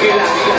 Gracias.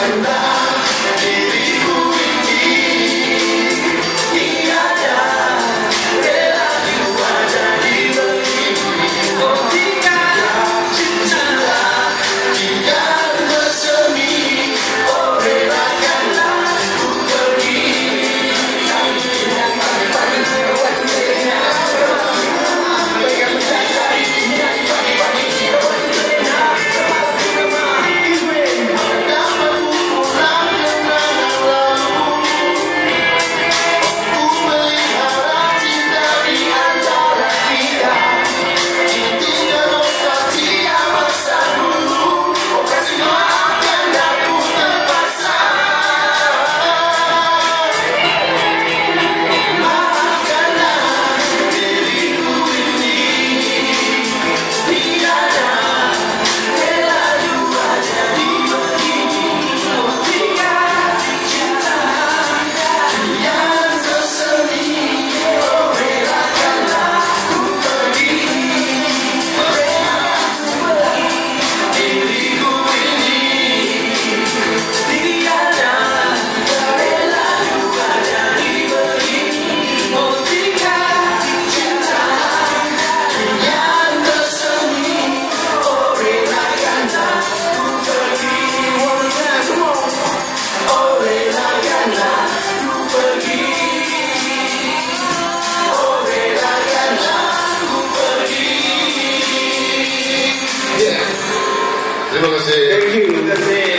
and I obrigado. Thank you.